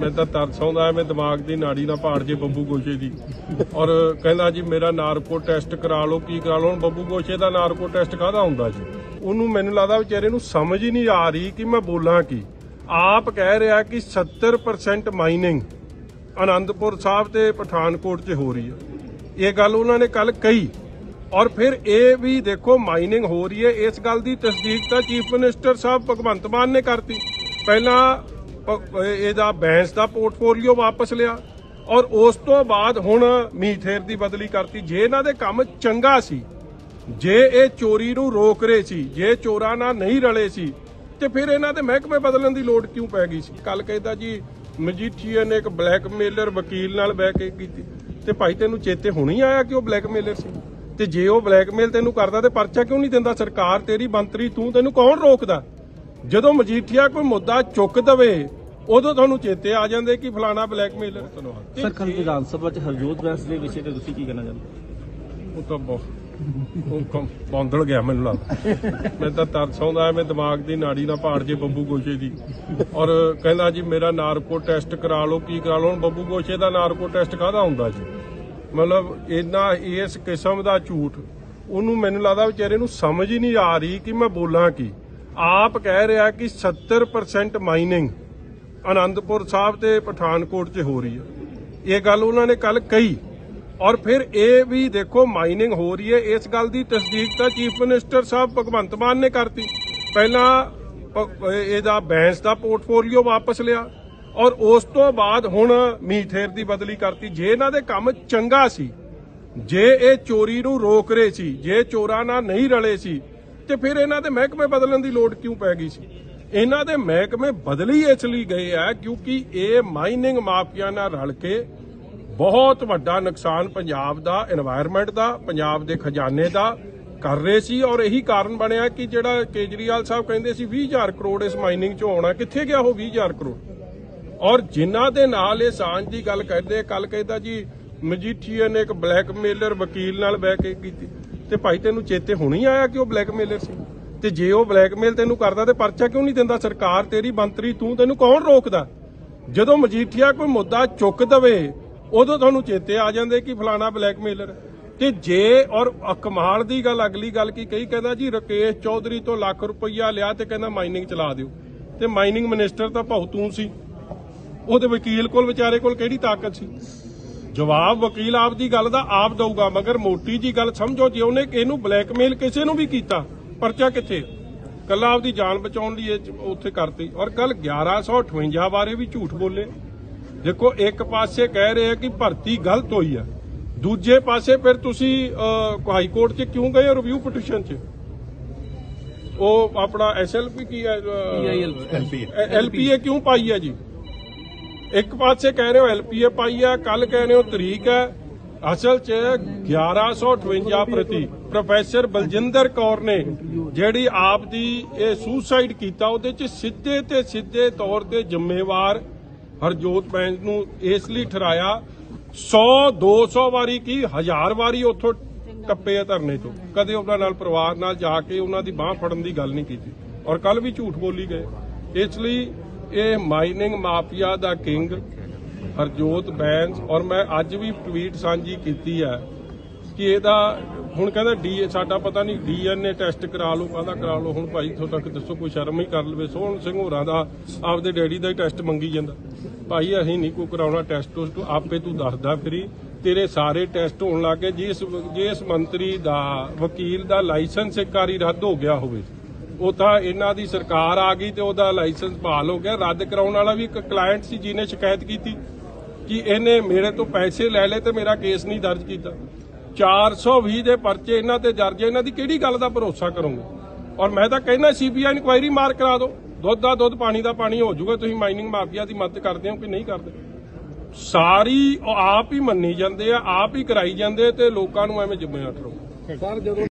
ਮੈਂ ਤਾਂ ਤਰਸ ਆਉਂਦਾ ਐਵੇਂ ਦਿਮਾਗ ਦੀ ਨਾੜੀ ਨਾ ਪਾੜ ਜੇ ਬੱਬੂ ਗੋਸ਼ੇ ਦੀ। ਔਰ ਕਹਿੰਦਾ ਜੀ, ਮੇਰਾ ਨਾਰਕੋ ਟੈਸਟ ਕਰਾ ਲਓ, ਕੀ ਕਰਾ ਲਓ, ਹੁਣ ਬੱਬੂ ਗੋਸ਼ੇ ਦਾ ਨਾਰਕੋ ਟੈਸਟ ਕਾਹਦਾ ਹੁੰਦਾ ਜੀ? ਉਹਨੂੰ ਮੈਨੂੰ ਲੱਗਦਾ ਵਿਚਾਰੇ ਨੂੰ ਸਮਝ ਹੀ ਨਹੀਂ ਆ ਰਹੀ ਕਿ ਮੈਂ ਬੋਲਾਂ ਕੀ। ਆਪ ਕਹਿ ਰਿਹਾ ਕਿ 70% ਮਾਈਨਿੰਗ ਆਨੰਦਪੁਰ ਸਾਹਿਬ ਤੇ ਪਠਾਨਕੋਟ 'ਚ ਹੋ ਰਹੀ ਹੈ। ਇਹ ਗੱਲ ਉਹਨਾਂ ਨੇ ਕੱਲ ਕਹੀ। ਔਰ ਫਿਰ ਇਹ ਵੀ ਦੇਖੋ ਮਾਈਨਿੰਗ ਹੋ ਰਹੀ ਹੈ। ਇਸ ਗੱਲ ਦੀ ਤਸਦੀਕ ਤਾਂ ਚੀਫ ਮਿਨਿਸਟਰ ਸਾਹਿਬ ਭਗਵੰਤ ਮਾਨ ਨੇ ਕਰਤੀ। ਪਹਿਲਾਂ ਇਹਦਾ ਬੈਂਸ ਦਾ ਪੋਰਟਫੋਲੀਓ ਵਾਪਸ ਲਿਆ ਔਰ ਉਸ ਤੋਂ ਬਾਅਦ ਹੁਣ ਮੀਥੇਰ ਦੀ ਬਦਲੀ ਕਰਤੀ। ਜੇ ਇਹਨਾਂ ਦੇ ਕੰਮ ਚੰਗਾ ਸੀ, ਜੇ ਇਹ ਚੋਰੀ ਨੂੰ ਰੋਕ ਰਹੇ ਸੀ, ਜੇ ਚੋਰਾਂ ਨਾਲ ਨਹੀਂ ਰਲੇ ਸੀ, ਤੇ ਫਿਰ ਇਹਨਾਂ ਦੇ ਮਹਿਕਮੇ ਬਦਲਣ ਦੀ ਲੋੜ ਕਿਉਂ ਪੈ ਗਈ ਸੀ? ਕੱਲ ਕਹਿੰਦਾ ਜੀ ਮਜੀਠੀਆ ਨੇ ਇੱਕ ਬਲੈਕਮੇਲਰ ਵਕੀਲ ਨਾਲ ਬਹਿ ਕੇ ਕੀਤੀ। ਤੇ ਭਾਈ, ਤੈਨੂੰ ਚੇਤੇ ਹੁਣੀ ਆਇਆ ਕਿ ਉਹ ਬਲੈਕਮੇਲਰ ਸੀ? ਤੇ ਜੇ ਉਹ ਬਲੈਕਮੇਲ ਤੈਨੂੰ ਕਰਦਾ ਤੇ ਪਰਚਾ ਕਿਉਂ ਨਹੀਂ ਦਿੰਦਾ? ਸਰਕਾਰ ਤੇਰੀ ਮੰਤਰੀ, ਤੂੰ ਤੈਨੂੰ ਕੌਣ ਰੋਕਦਾ? ਜਦੋਂ ਮਜੀਠੀਆ ਕੋਈ ਮੁੱਦਾ ਚੁੱਕ ਦਵੇ ਉਦੋਂ ਤੁਹਾਨੂੰ ਚੇਤੇ ਆ ਜਾਂਦੇ ਕਿ ਫਲਾਣਾ ਬਲੈਕਮੇਲਰ ਧੰਨਵਾਦ। ਸਰ ਕੱਲ ਵਿਧਾਨ ਸਭਾ ਚ ਹਰਜੋਤ ਬੈਂਸ ਦੇ ਵਿਸ਼ੇ ਤੇ ਤੁਸੀਂ ਕੀ ਕਹਿਣਾ ਚਾਹੁੰਦੇ ਉਹ ਤਾਂ ਬਹੁਤ ਉਹ ਕੰਮ ਬੌਂਦਲ ਗਿਆ ਮੈਨੂੰ ਲੱਗਦਾ। ਮੈਂ ਤਾਂ ਤਰਸ ਆਉਂਦਾ ਐਵੇਂ ਦਿਮਾਗ ਦੀ ਨਾੜੀ ਨਾ ਪਾੜ ਜੇ ਬੱਬੂ ਗੋਸ਼ੇ ਦੀ। ਔਰ ਕਹਿੰਦਾ ਜੀ ਮੇਰਾ ਨਾਰਕੋ ਟੈਸਟ ਕਰਾ ਲਓ ਕੀ ਕਰਾ ਲਓ? ਬੱਬੂ ਗੋਸ਼ੇ ਦਾ ਨਾਰਕੋ ਟੈਸਟ ਕਾਹਦਾ ਹੁੰਦਾ ਜੀ? ਮਤਲਬ ਇੰਨਾ ਇਸ ਕਿਸਮ ਦਾ ਝੂਠ ਉਹਨੂੰ ਮੈਨੂੰ ਲੱਗਦਾ ਵਿਚਾਰੇ ਨੂੰ ਸਮਝ ਹੀ ਨਹੀਂ ਆ ਰਹੀ ਕਿ ਮੈਂ ਬੋਲਾਂ ਕੀ। ਆਪ ਕਹਿ ਰਿਹਾ ਕਿ 70% ਮਾਈਨਿੰਗ ਆਨੰਦਪੁਰ ਸਾਹਿਬ ਤੇ ਪਠਾਨਕੋਟ 'ਚ ਹੋ ਰਹੀ ਹੈ। ਇਹ ਗੱਲ ਉਹਨਾਂ ਨੇ ਕੱਲ ਕਹੀ। ਔਰ ਫਿਰ ਇਹ ਵੀ ਦੇਖੋ, ਮਾਈਨਿੰਗ ਹੋ ਰਹੀ ਹੈ। ਇਸ ਗੱਲ ਦੀ ਤਸਦੀਕ ਤਾਂ ਚੀਫ ਮਿਨਿਸਟਰ ਸਾਹਿਬ ਭਗਵੰਤ ਮਾਨ ਨੇ ਕਰਤੀ। ਪਹਿਲਾਂ ਇਹਦਾ ਬੈਂਸ ਦਾ ਪੋਰਟਫੋਲੀਓ ਵਾਪਸ ਲਿਆ। ਔਰ ਉਸ ਤੋਂ ਬਾਅਦ ਹੁਣ ਮੀਥੇਰ ਦੀ ਬਦਲੀ ਕਰਤੀ। ਜੇ ਇਹਨਾਂ ਦੇ ਕੰਮ ਚੰਗਾ ਸੀ, ਜੇ ਇਹ ਚੋਰੀ ਨੂੰ ਰੋਕ ਰਹੇ ਸੀ, ਜੇ ਚੋਰਾਂ ਨਾਲ ਨਹੀਂ ਰਲੇ ਸੀ, ਤੇ ਫਿਰ ਇਹਨਾਂ ਦੇ ਮਹਿਕਮੇ ਬਦਲਣ ਦੀ ਲੋੜ ਕਿਉਂ ਪੈ ਗਈ ਸੀ? ਇਹਨਾਂ ਦੇ ਮਹਿਕਮੇ ਬਦਲੀ ਇਸ ਲਈ ਗਏ ਆ ਕਿਉਂਕਿ ਇਹ ਮਾਈਨਿੰਗ ਮਾਫੀਆ ਨਾਲ ਰਲ ਕੇ ਬਹੁਤ ਵੱਡਾ ਨੁਕਸਾਨ ਪੰਜਾਬ ਦਾ এনवायरमेंट ਦਾ, ਪੰਜਾਬ ਦੇ ਖਜ਼ਾਨੇ ਦਾ ਕਰ ਰਹੇ ਸੀ ਔਰ ਇਹੀ ਕਾਰਨ ਬਣਿਆ ਕਿ ਜਿਹੜਾ ਕੇਜਰੀਵਾਲ ਸਾਹਿਬ ਕਹਿੰਦੇ ਸੀ 20000 ਕਰੋੜ ਇਸ ਮਾਈਨਿੰਗ ਚੋਂ ਆਉਣਾ, ਕਿੱਥੇ ਗਿਆ ਉਹ 20000 ਕਰੋੜ? ਔਰ ਜਿਨ੍ਹਾਂ ਦੇ ਨਾਲ ਇਹ ਸਾਂਝ ਦੀ ਗੱਲ ਕਰਦੇ ਕੱਲ ਕਹਿੰਦਾ ਜੀ ਮਜੀਠੀਆ ਨੇ ਇੱਕ ਬਲੈਕਮੇਲਰ ਵਕੀਲ ਨਾਲ ਬਹਿ ਕੇ ਕੀਤੀ ਤੇ ਭਾਈ ਤੈਨੂੰ ਚੇਤੇ ਹੋਣੀ ਆਇਆ ਕਿ ਉਹ ਬਲੈਕਮੇਲਰ ਸੀ? ਤੇ ਜੇ ਉਹ ਬਲੈਕਮੇਲ ਤੈਨੂੰ ਕਰਦਾ ਤੇ ਪਰਚਾ ਕਿਉਂ ਨਹੀਂ ਦਿੰਦਾ? ਸਰਕਾਰ ਤੇਰੀ ਮੰਤਰੀ, ਤੂੰ ਤੈਨੂੰ ਕੌਣ ਰੋਕਦਾ? ਜਦੋਂ ਮਜੀਠੀਆ ਕੋਈ ਮੁੱਦਾ ਚੁੱਕ ਦਵੇ, ਉਦੋਂ ਤੁਹਾਨੂੰ ਚੇਤੇ ਆ ਜਾਂਦੇ ਕਿ ਫਲਾਣਾ ਬਲੈਕਮੇਲਰ। ਤੇ ਜੇ, ਔਰ ਕਮਾਲ ਦੀ ਗੱਲ, ਅਗਲੀ ਗੱਲ ਕੀ ਕਹੀ? ਕਹਿੰਦਾ ਜੀ, ਰਕੇਸ਼ ਚੌਧਰੀ ਤੋਂ ਲੱਖ ਰੁਪਈਆ ਲਿਆ ਤੇ ਕਹਿੰਦਾ ਮਾਈਨਿੰਗ ਚਲਾ ਦਿਓ। ਤੇ ਮਾਈਨਿੰਗ ਮਿਨਿਸਟਰ ਤਾਂ ਭਾਉ ਤੂੰ ਸੀ। ਉਹਦੇ ਵਕੀਲ ਕੋਲ, ਵਿਚਾਰੇ ਕੋਲ ਕਿਹੜੀ ਤਾਕਤ ਸੀ? ਜਵਾਬ ਵਕੀਲ ਆਪ ਦੀ ਗੱਲ ਦਾ ਆਪ ਦਊਗਾ, ਮਗਰ ਮੋਟੀ ਜੀ ਗੱਲ ਸਮਝੋ, ਜੇ ਉਹਨੇ ਇਹਨੂੰ ਬਲੈਕਮੇਲ ਕਿਸੇ ਨੂੰ ਵੀ ਕੀਤਾ ਪਰਚਾ ਕਿੱਥੇ? ਕੱਲਾ ਆਪਦੀ ਜਾਨ ਬਚਾਉਣ ਲਈ ਇਹ ਉੱਥੇ ਕਰਤੀ। ਔਰ ਕੱਲ 1158 ਬਾਰੇ ਵੀ ਝੂਠ ਬੋਲੇ। ਦੇਖੋ ਇੱਕ ਪਾਸੇ ਕਹਿ ਰਹੇ ਆ ਕਿ ਭਰਤੀ ਗਲਤ ਹੋਈ ਆ। ਦੂਜੇ ਪਾਸੇ ਫਿਰ ਤੁਸੀਂ ਹਾਈ ਕੋਰਟ 'ਚ ਕਿਉਂ ਗਏ ਰਿਵਿਊ ਪਟੀਸ਼ਨ 'ਚ? ਉਹ ਆਪਣਾ ਐਸਐਲਪੀ ਕੀ ਹੈ ਐਲਪੀਏ ਕਿਉਂ ਪਾਈ ਹੈ ਜੀ? ਇੱਕ ਪਾਸੇ ਕਹਿ ਰਹੇ ਹੋ ਐਲਪੀਏ ਪਾਈ ਹੈ ਕੱਲ ਕਹਿ ਰਹੇ ਹੋ ਤਰੀਕ ਹੈ। ਅਸਲ 'ਚ 1158 ਪ੍ਰਤੀ ਪ੍ਰੋਫੈਸਰ ਬਲਜਿੰਦਰ ਕੌਰ ਨੇ ਜਿਹੜੀ ਆਪ ਦੀ ਇਹ ਸੁਸਾਈਡ ਕੀਤਾ, ਉਹਦੇ 'ਚ ਸਿੱਧੇ ਤੇ ਸਿੱਧੇ ਤੌਰ ਤੇ ਜ਼ਿੰਮੇਵਾਰ ਹਰਜੋਤ ਬੈਂਸ ਨੂੰ ਇਸ ਲਈ ਠਹਿਰਾਇਆ 100 200 ਵਾਰੀ ਕੀ, ਹਜ਼ਾਰ ਵਾਰੀ ਉੱਥੋਂ ਟੱਪੇ ਆ ਧਰਨੇ ਤੋਂ। ਕਦੇ ਉਹਨਾਂ ਨਾਲ ਪਰਿਵਾਰ ਨਾਲ ਜਾ ਕੇ ਉਹਨਾਂ ਦੀ ਬਾਹ ਫੜਨ ਦੀ ਗੱਲ ਨਹੀਂ ਕੀਤੀ। ਔਰ ਕੱਲ ਵੀ ਝੂਠ ਬੋਲੀ ਗਏ। ਇਸ ਲਈ ਇਹ ਮਾਈਨਿੰਗ ਮਾਫੀਆ ਦਾ ਕਿੰਗ ਹਰਜੋਤ ਬੈਂਸ ਔਰ ਮੈਂ ਅੱਜ ਵੀ ਟਵੀਟ ਸਾਂਝੀ ਕੀਤੀ ਹੈ ਕਿ ਇਹਦਾ ਹੁਣ ਕਹਿੰਦਾ ਡੀ ਸਾਡਾ ਪਤਾ ਨਹੀਂ ਡੀਐਨਏ ਟੈਸਟ ਕਰਾ ਲਓ, ਕਾਹਦਾ ਕਰਾ ਲਓ, ਹੁਣ ਭਾਈ ਤੁਹਾਡਾ ਤੱਕ ਦੱਸੋ ਕੋਈ ਸ਼ਰਮ ਹੀ ਕਰ ਲਵੇ। ਸੋਹਣ ਸਿੰਘ ਹੋਰਾਂ ਦਾ ਆਪਦੇ ਡੈਡੀ ਦਾ ਹੀ ਟੈਸਟ ਮੰਗੀ ਜਾਂਦਾ। ਭਾਈ ਅਸੀਂ ਨਹੀਂ ਕੋਈ ਕਰਾਉਣਾ ਟੈਸਟ ਟੁਸਟ ਆਪੇ ਤੂੰ ਦੱਸਦਾ ਫਰੀ ਤੇਰੇ ਸਾਰੇ ਟੈਸਟ ਹੋਣ ਲੱਗੇ ਜਿਸ ਜਿਸ ਮੰਤਰੀ ਦਾ, ਵਕੀਲ ਦਾ ਲਾਇਸੈਂਸ ਇੱਕ ਵਾਰੀ ਰੱਦ ਹੋ ਗਿਆ ਹੋਵੇ। ਉਹ ਤਾਂ ਇਹਨਾਂ ਦੀ ਸਰਕਾਰ ਆ ਗਈ ਤੇ ਉਹਦਾ ਲਾਇਸੈਂਸ ਬਹਾਲ ਹੋ ਗਿਆ। ਰੱਦ ਕਰਾਉਣ ਵਾਲਾ ਵੀ ਇੱਕ ਕਲਾਇੰਟ ਸੀ ਜਿਹਨੇ ਸ਼ਿਕਾਇਤ ਕੀਤੀ ਕਿ ਇਹਨੇ ਮੇਰੇ ਤੋਂ ਪੈਸੇ ਲੈ ਲਏ ਤੇ ਮੇਰਾ ਕੇਸ ਨਹੀਂ ਦਰਜ ਕੀਤਾ। 420 ਦੇ ਪਰਚੇ ਇਹਨਾਂ ਤੇ ਦਰਜ ਇਹਨਾਂ ਦੀ ਕਿਹੜੀ ਗੱਲ ਦਾ ਭਰੋਸਾ ਕਰੋਗੇ? ਔਰ ਮੈਂ ਤਾਂ ਕਹਿੰਦਾ ਸੀਬੀਆਈ ਇਨਕੁਆਇਰੀ ਮਾਰ ਕਰਾ ਦਿਓ। ਦੁੱਧ ਦਾ ਦੁੱਧ, ਪਾਣੀ ਦਾ ਪਾਣੀ ਹੋ ਜਾਊਗਾ, ਤੁਸੀਂ ਮਾਈਨਿੰਗ ਮਾਫੀਆ ਦੀ ਮਦਦ ਕਰਦੇ ਹੋ ਕਿ ਨਹੀਂ ਕਰਦੇ? ਸਾਰੀ ਆਪ ਹੀ ਮੰਨੀ ਜਾਂਦੇ ਆ, ਆਪ ਹੀ ਕਰਾਈ ਜਾਂਦੇ ਤੇ ਲੋਕਾਂ ਨੂੰ ਐਵੇਂ ਜ਼ਿੰਮੇਵਾਰ ਠਹਿਰਾਓ ਸਰ, ਜਦੋਂ